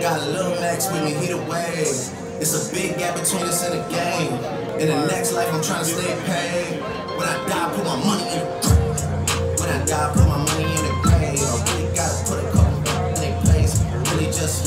Got Lil Max with me, he the waves. It's a big gap between us and the game. In the next life, I'm trying to stay paid. When I die, I put my money in the grave. When I die, I put my money in the grave. I really gotta put a couple in their place. Really just